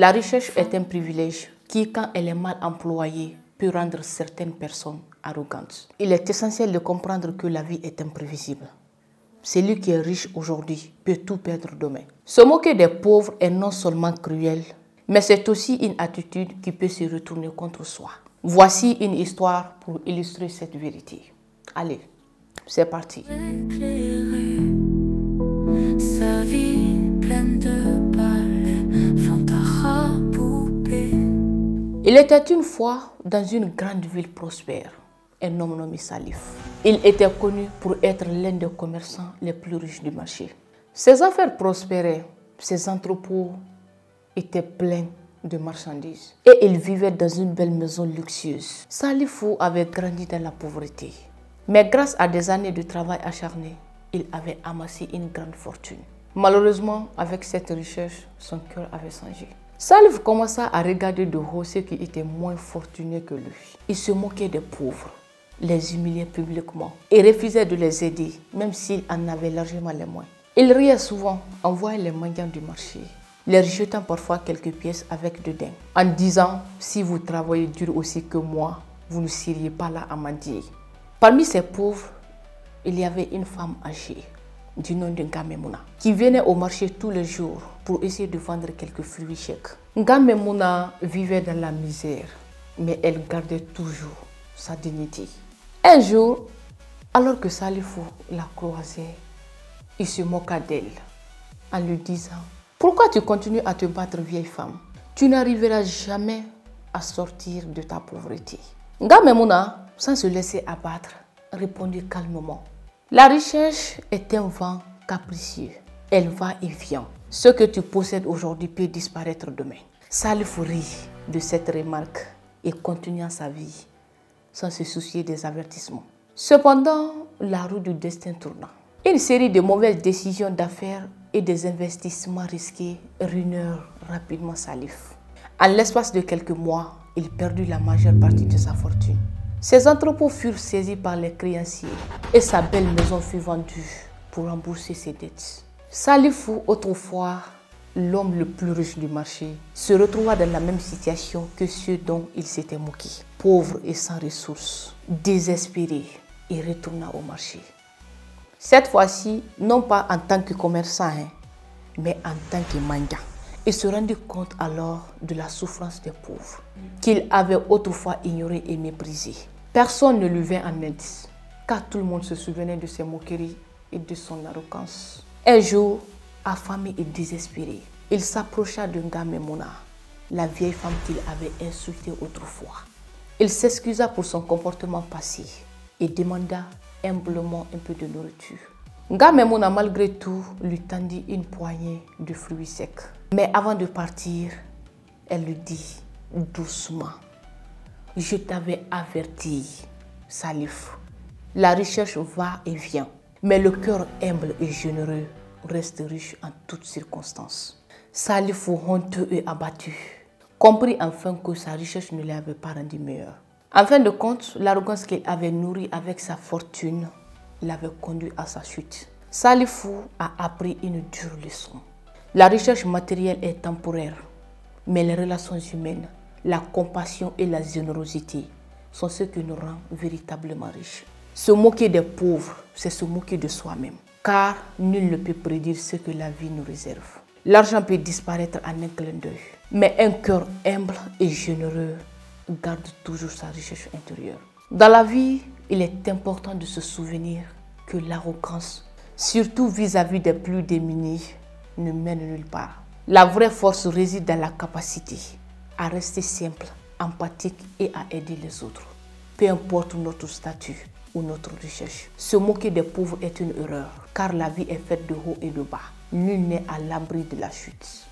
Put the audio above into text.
La recherche est un privilège qui, quand elle est mal employée, peut rendre certaines personnes arrogantes. Il est essentiel de comprendre que la vie est imprévisible. Celui qui est riche aujourd'hui peut tout perdre demain. Se moquer des pauvres est non seulement cruel, mais c'est aussi une attitude qui peut se retourner contre soi. Voici une histoire pour illustrer cette vérité. Allez, c'est parti. Il était une fois dans une grande ville prospère, un homme nommé Salif. Il était connu pour être l'un des commerçants les plus riches du marché. Ses affaires prospéraient, ses entrepôts étaient pleins de marchandises et il vivait dans une belle maison luxueuse. Salifou avait grandi dans la pauvreté, mais grâce à des années de travail acharné, il avait amassé une grande fortune. Malheureusement, avec cette richesse, son cœur avait changé. Salif commença à regarder de haut ceux qui étaient moins fortunés que lui. Il se moquait des pauvres, les humiliait publiquement et refusait de les aider, même s'il en avait largement les moins. Il riait souvent en voyant les mendiants du marché, leur jetant parfois quelques pièces avec dédain, en disant Si vous travaillez dur aussi que moi, vous ne seriez pas là à mendier. Parmi ces pauvres, il y avait une femme âgée du nom de Ngamemuna, qui venait au marché tous les jours pour essayer de vendre quelques fruits secs. Ngamemuna vivait dans la misère, mais elle gardait toujours sa dignité. Un jour, alors que Salifou la croisait, il se moqua d'elle en lui disant Pourquoi tu continues à te battre, vieille femme? Tu n'arriveras jamais à sortir de ta pauvreté. Ngamemuna, sans se laisser abattre, répondit calmement la richesse est un vent capricieux. Elle va et vient. Ce que tu possèdes aujourd'hui peut disparaître demain. Salif rit de cette remarque et continua sa vie sans se soucier des avertissements. Cependant, la roue du destin tourna. Une série de mauvaises décisions d'affaires et des investissements risqués ruinèrent rapidement Salif. En l'espace de quelques mois, il perdit la majeure partie de sa fortune. Ses entrepôts furent saisis par les créanciers et sa belle maison fut vendue pour rembourser ses dettes. Salifou, autrefois l'homme le plus riche du marché, se retrouva dans la même situation que ceux dont il s'était moqué. Pauvre et sans ressources, désespéré, il retourna au marché. Cette fois-ci, non pas en tant que commerçant, hein, mais en tant que manga. Il se rendit compte alors de la souffrance des pauvres, qu'il avait autrefois ignoré et méprisé. Personne ne lui vint en aide, car tout le monde se souvenait de ses moqueries et de son arrogance. Un jour, affamé et désespéré, il s'approcha de Ngamemona, la vieille femme qu'il avait insultée autrefois. Il s'excusa pour son comportement passé et demanda humblement un peu de nourriture. Ngamemona, malgré tout, lui tendit une poignée de fruits secs. Mais avant de partir, elle lui dit doucement, je t'avais averti, Salif. La recherche va et vient, mais le cœur humble et généreux reste riche en toutes circonstances. Salif, honteux et abattu, comprit enfin que sa recherche ne l'avait pas rendu meilleur. En fin de compte, l'arrogance qu'il avait nourrie avec sa fortune l'avait conduit à sa chute. Salifou a appris une dure leçon. La recherche matérielle est temporaire, mais les relations humaines, la compassion et la générosité sont ce qui nous rend véritablement riches. Se moquer des pauvres, c'est se moquer de soi-même, car nul ne peut prédire ce que la vie nous réserve. L'argent peut disparaître en un clin d'œil, mais un cœur humble et généreux garde toujours sa richesse intérieure. Dans la vie, il est important de se souvenir que l'arrogance, surtout vis-à-vis -vis des plus démunis, ne mène nulle part. La vraie force réside dans la capacité à rester simple, empathique et à aider les autres. Peu importe notre statut ou notre richesse. Se moquer des pauvres est une erreur, car la vie est faite de haut et de bas. Nul n'est à l'abri de la chute.